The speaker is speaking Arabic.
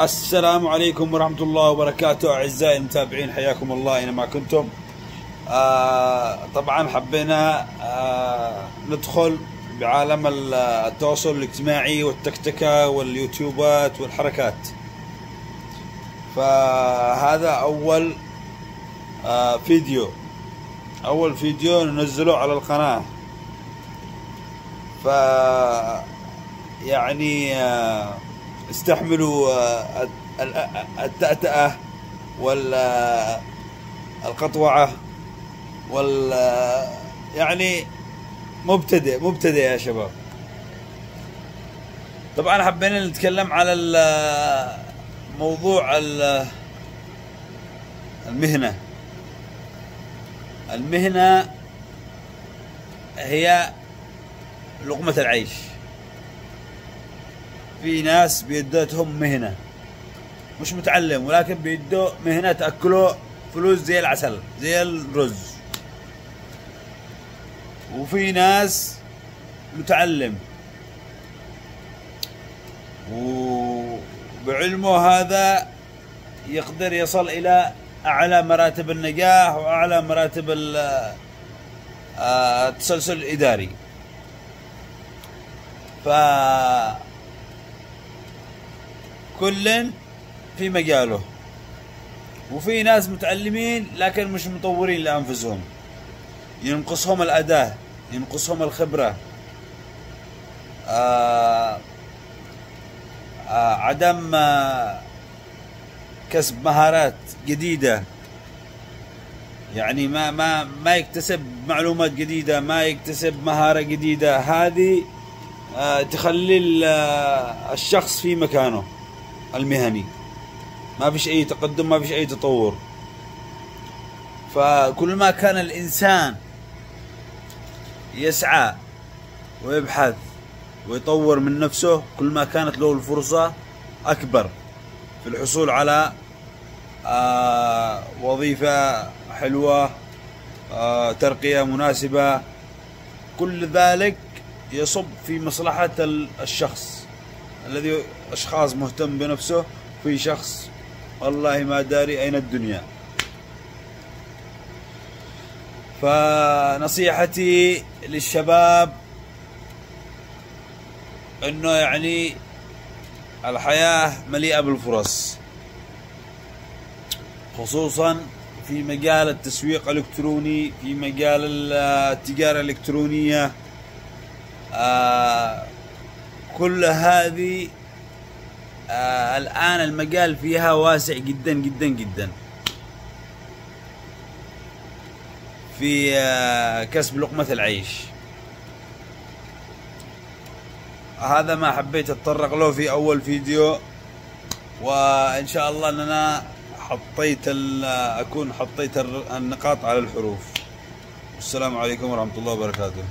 السلام عليكم ورحمة الله وبركاته أعزائي المتابعين حياكم الله أينما كنتم. آه طبعا حبينا آه ندخل بعالم التواصل الاجتماعي والتكتكة واليوتيوبات والحركات. فهذا أول آه فيديو. أول فيديو ننزله على القناة. ف يعني آه استحملوا آه، التأتأة والقطوعة وال يعني مبتدئ مبتدئ يا شباب. طبعا حبينا نتكلم على موضوع المهنة. المهنة هي لقمة العيش. في ناس بيدتهم مهنة. مش متعلم ولكن بيدوا مهنة تأكلوا فلوس زي العسل زي الرز. وفي ناس متعلم. وبعلمه هذا يقدر يصل إلى أعلى مراتب النجاح وأعلى مراتب آه، التسلسل الإداري. ف كل في مجاله. وفي ناس متعلمين لكن مش مطورين لأنفسهم. ينقصهم الأداة ينقصهم الخبرة. آه آه عدم آه كسب مهارات جديدة. يعني ما ما ما يكتسب معلومات جديدة ما يكتسب مهارة جديدة. هذه تخلي الشخص في مكانه. المهني. ما فيش أي تقدم ما فيش أي تطور. فكل ما كان الإنسان يسعى ويبحث ويطور من نفسه كل ما كانت له الفرصة أكبر في الحصول على آه وظيفة حلوة آه ترقية مناسبة. كل ذلك يصب في مصلحة الشخص. الذي أشخاص مهتم بنفسه في شخص والله ما داري أين الدنيا. فنصيحتي للشباب إنه يعني الحياة مليئة بالفرص خصوصا في مجال التسويق الإلكتروني في مجال التجارة الإلكترونية. آه كل هذه آه الآن المجال فيها واسع جدا جدا جدا. في آه كسب لقمة العيش. هذا ما حبيت أتطرق له في أول فيديو وإن شاء الله ان أنا حطيت أكون حطيت النقاط على الحروف. السلام عليكم ورحمة الله وبركاته.